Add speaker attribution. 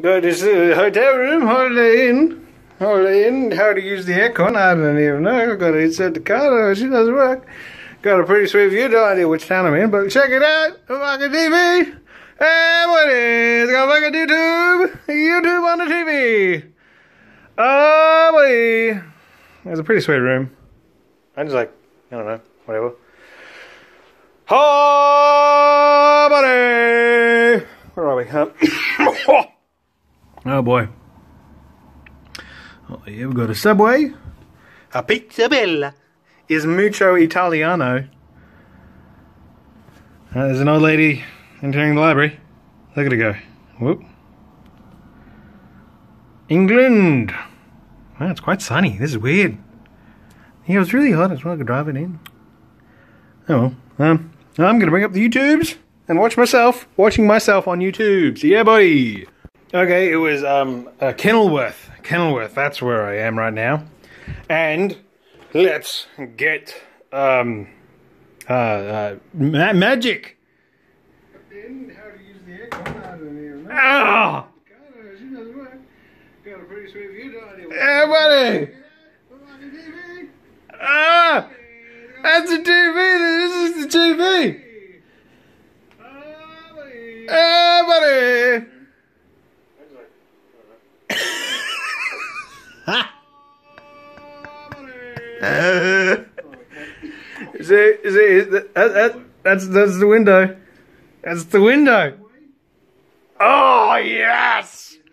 Speaker 1: Got this uh, hotel room, Holiday Inn. Holiday Inn, how to use the aircon, I don't even know. Got to insert the card, she doesn't work. Got a pretty sweet view, no idea which town I'm in, but check it out, fucking TV. Hey, what is? Got fucking YouTube. YouTube on the TV. Oh, boy. It's a pretty sweet room. I'm just like, I don't know, whatever. Oh, buddy. Where are we? Huh? oh, boy. Oh, yeah, we've got a Subway. A Pizza Bella. Is mucho Italiano. Uh, there's an old lady entering the library. Look at her go. Whoop. England. Wow, it's quite sunny. This is weird. Yeah, it was really hot as well driving in. Oh well. Um, I'm gonna bring up the YouTubes and watch myself watching myself on YouTube. So yeah, boy. Okay, it was um uh, Kenilworth. Kenilworth. That's where I am right now. And let's get um uh, uh ma magic. Ah! Hey, buddy! Ah! That's the TV! This is the TV! Hey, it, is that, that, that's, that's the window. That's the window. Oh, yes!